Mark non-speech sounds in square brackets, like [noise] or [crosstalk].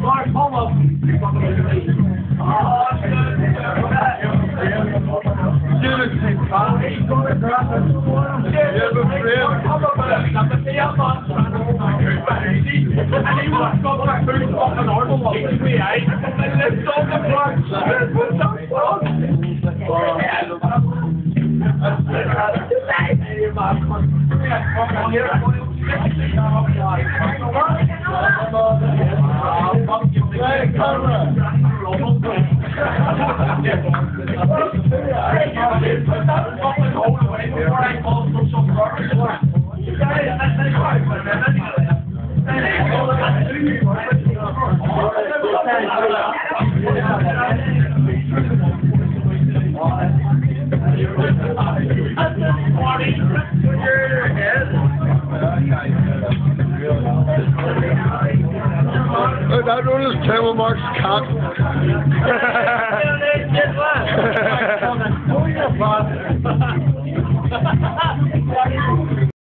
Mark, hold up. Yeah, [laughs] 哎呀 that one is Camel Mark's cock. [laughs] [laughs]